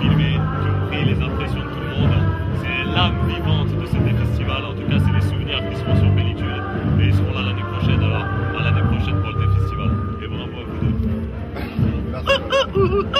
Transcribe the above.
filmé, j'ai pris les impressions de tout le monde. C'est l'âme vivante de cet festival. En tout cas, c'est les souvenirs qui seront sur Pellicule. Et ils seront là l'année prochaine, alors à l'année prochaine pour le festival. Et bravo à vous deux.